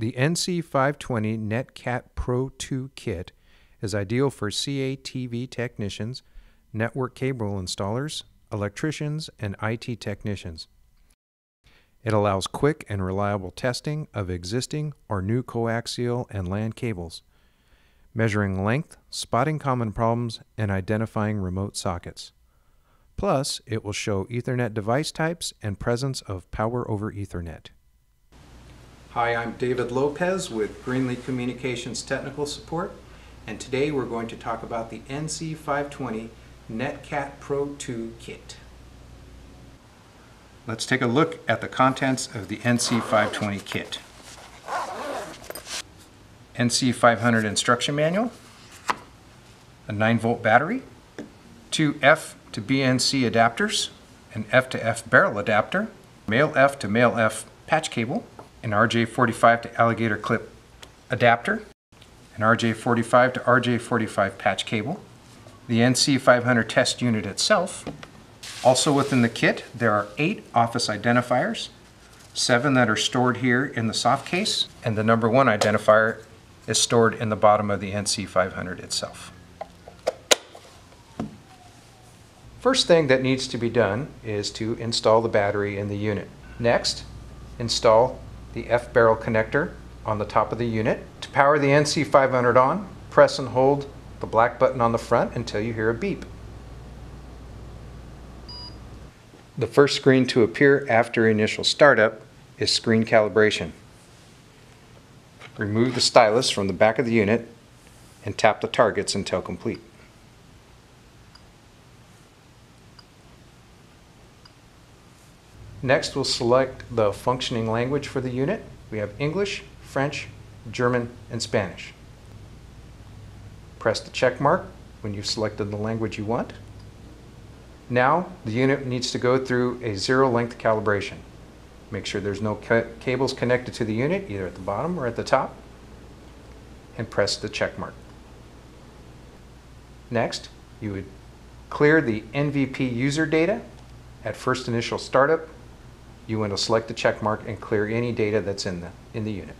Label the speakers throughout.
Speaker 1: The NC520 NetCat Pro 2 kit is ideal for CATV technicians, network cable installers, electricians, and IT technicians. It allows quick and reliable testing of existing or new coaxial and LAN cables, measuring length, spotting common problems, and identifying remote sockets. Plus, it will show Ethernet device types and presence of power over Ethernet. Hi, I'm David Lopez with Greenlee Communications Technical Support, and today we're going to talk about the NC520 NetCat Pro 2 kit. Let's take a look at the contents of the NC520 kit. NC500 instruction manual, a 9 volt battery, two F to BNC adapters, an F to F barrel adapter, male F to male F patch cable, an RJ45 to alligator clip adapter, an RJ45 to RJ45 patch cable, the NC500 test unit itself. Also within the kit, there are eight office identifiers, seven that are stored here in the soft case, and the number one identifier is stored in the bottom of the NC500 itself. First thing that needs to be done is to install the battery in the unit. Next, install the F-barrel connector on the top of the unit. To power the NC500 on, press and hold the black button on the front until you hear a beep. The first screen to appear after initial startup is screen calibration. Remove the stylus from the back of the unit and tap the targets until complete. Next, we'll select the functioning language for the unit. We have English, French, German, and Spanish. Press the check mark when you've selected the language you want. Now, the unit needs to go through a zero length calibration. Make sure there's no ca cables connected to the unit, either at the bottom or at the top, and press the check mark. Next, you would clear the NVP user data at first initial startup you want to select the check mark and clear any data that's in the, in the unit.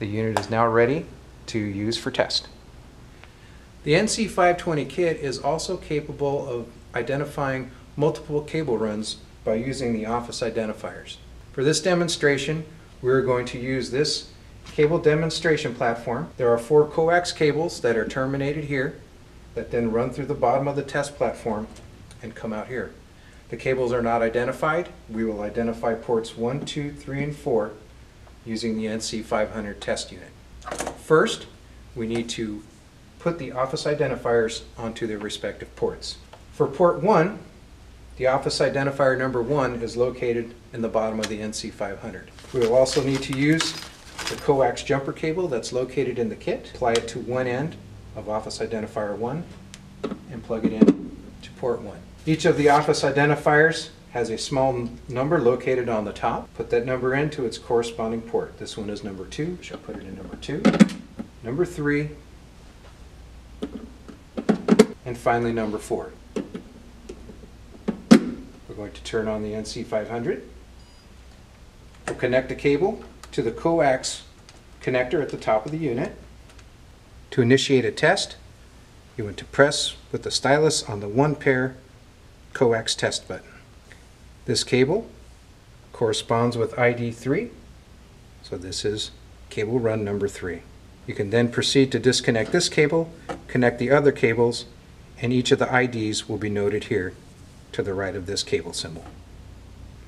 Speaker 1: The unit is now ready to use for test. The NC520 kit is also capable of identifying multiple cable runs by using the office identifiers. For this demonstration, we're going to use this cable demonstration platform. There are four coax cables that are terminated here that then run through the bottom of the test platform and come out here. The cables are not identified. We will identify ports 1, 2, 3, and 4 using the NC500 test unit. First, we need to put the office identifiers onto their respective ports. For port 1, the office identifier number 1 is located in the bottom of the NC500. We will also need to use the coax jumper cable that's located in the kit. Apply it to one end of office identifier 1 and plug it in to port 1. Each of the office identifiers has a small number located on the top. Put that number into its corresponding port. This one is number two, so I'll put it in number two, number three, and finally number four. We're going to turn on the NC500. We'll connect the cable to the coax connector at the top of the unit. To initiate a test, you want to press with the stylus on the one pair coax test button. This cable corresponds with ID 3, so this is cable run number 3. You can then proceed to disconnect this cable, connect the other cables, and each of the IDs will be noted here to the right of this cable symbol.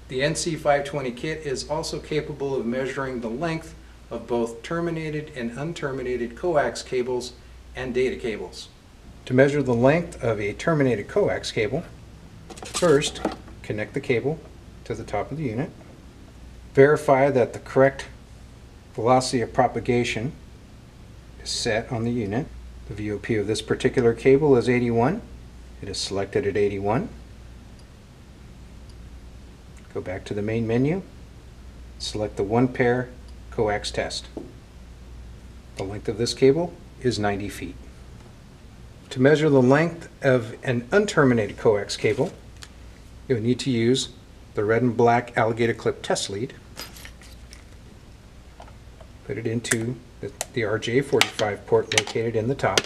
Speaker 1: The NC520 kit is also capable of measuring the length of both terminated and unterminated coax cables and data cables. To measure the length of a terminated coax cable, First, connect the cable to the top of the unit. Verify that the correct velocity of propagation is set on the unit. The VOP of this particular cable is 81. It is selected at 81. Go back to the main menu. Select the one pair coax test. The length of this cable is 90 feet. To measure the length of an unterminated coax cable, you'll need to use the red and black alligator clip test lead. Put it into the the RJ45 port located in the top.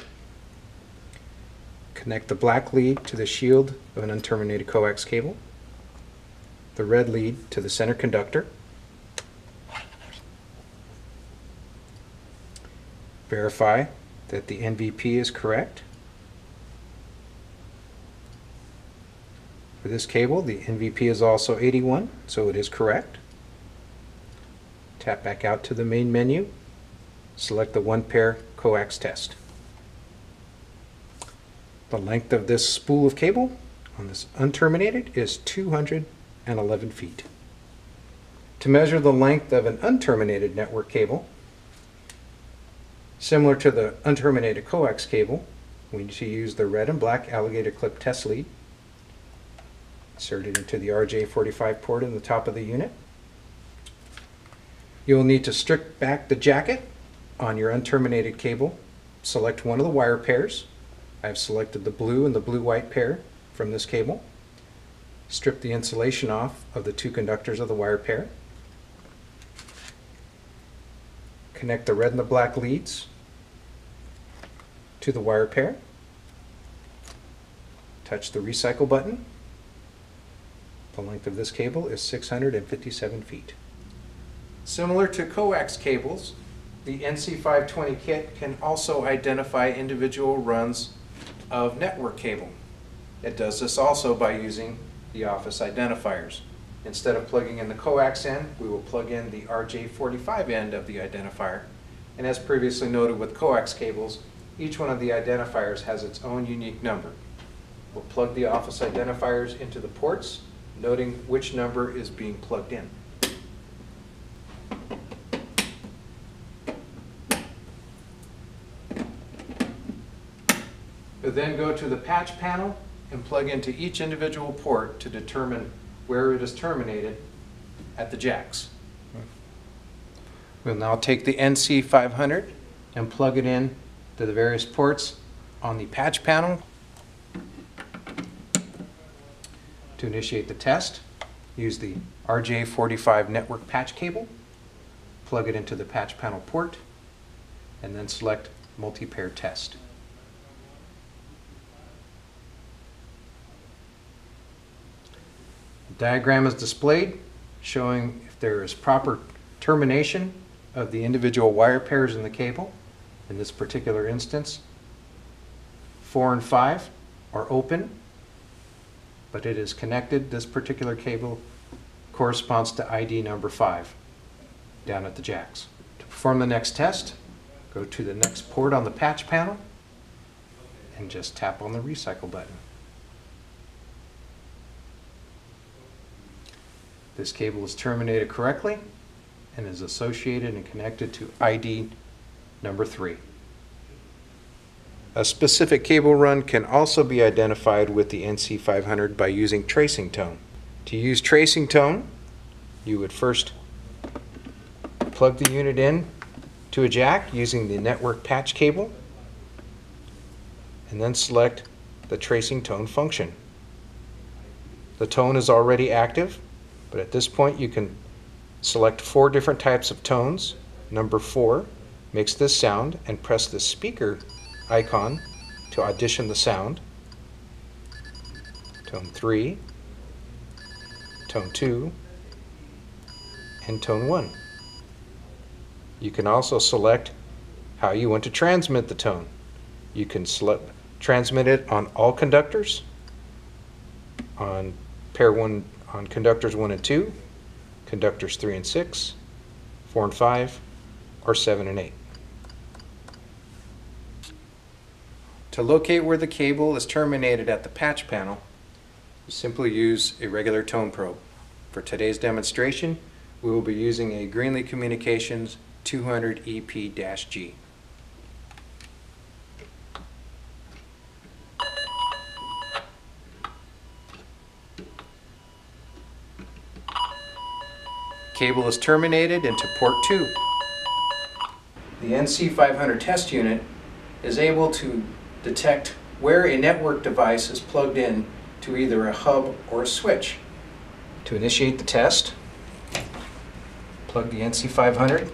Speaker 1: Connect the black lead to the shield of an unterminated coax cable. The red lead to the center conductor. Verify that the NVP is correct. For this cable, the NVP is also 81, so it is correct. Tap back out to the main menu. Select the one pair coax test. The length of this spool of cable on this unterminated is 211 feet. To measure the length of an unterminated network cable, similar to the unterminated coax cable, we need to use the red and black alligator clip test lead. Insert it into the RJ45 port in the top of the unit. You'll need to strip back the jacket on your unterminated cable. Select one of the wire pairs. I've selected the blue and the blue-white pair from this cable. Strip the insulation off of the two conductors of the wire pair. Connect the red and the black leads to the wire pair. Touch the recycle button. The length of this cable is 657 feet. Similar to coax cables, the NC520 kit can also identify individual runs of network cable. It does this also by using the office identifiers. Instead of plugging in the coax end, we will plug in the RJ45 end of the identifier. And as previously noted with coax cables, each one of the identifiers has its own unique number. We'll plug the office identifiers into the ports, noting which number is being plugged in. You'll then go to the patch panel and plug into each individual port to determine where it is terminated at the jacks. We'll now take the NC500 and plug it in to the various ports on the patch panel. To initiate the test, use the RJ45 network patch cable, plug it into the patch panel port, and then select multi-pair test. Diagram is displayed showing if there is proper termination of the individual wire pairs in the cable. In this particular instance, four and five are open, but it is connected. This particular cable corresponds to ID number five down at the jacks. To perform the next test, go to the next port on the patch panel and just tap on the recycle button. This cable is terminated correctly and is associated and connected to ID number three. A specific cable run can also be identified with the NC500 by using tracing tone. To use tracing tone, you would first plug the unit in to a jack using the network patch cable and then select the tracing tone function. The tone is already active but at this point, you can select four different types of tones. Number four makes this sound and press the speaker icon to audition the sound. Tone three, tone two, and tone one. You can also select how you want to transmit the tone. You can select transmit it on all conductors, on pair one on conductors 1 and 2, conductors 3 and 6, 4 and 5, or 7 and 8. To locate where the cable is terminated at the patch panel, you simply use a regular tone probe. For today's demonstration, we will be using a Greenlee Communications 200 EP-G. Cable is terminated into port 2. The NC500 test unit is able to detect where a network device is plugged in to either a hub or a switch. To initiate the test, plug the NC500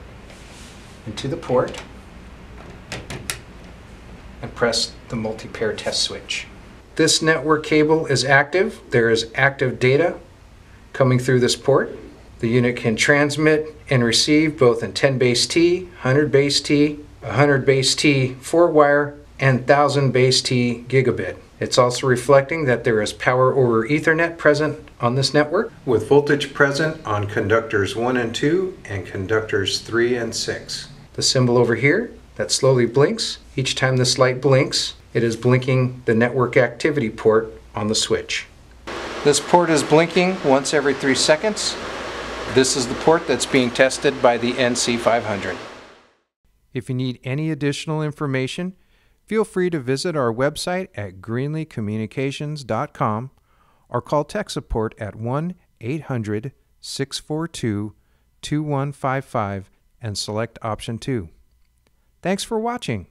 Speaker 1: into the port and press the multi-pair test switch. This network cable is active. There is active data coming through this port. The unit can transmit and receive both in 10 base T, 100 base T, 100 base T 4 wire, and 1000 base T gigabit. It's also reflecting that there is power over Ethernet present on this network with voltage present on conductors 1 and 2 and conductors 3 and 6. The symbol over here that slowly blinks, each time this light blinks, it is blinking the network activity port on the switch. This port is blinking once every 3 seconds. This is the port that's being tested by the NC500. If you need any additional information, feel free to visit our website at greenleecommunications.com or call tech support at 1 800 642 2155 and select option 2. Thanks for watching.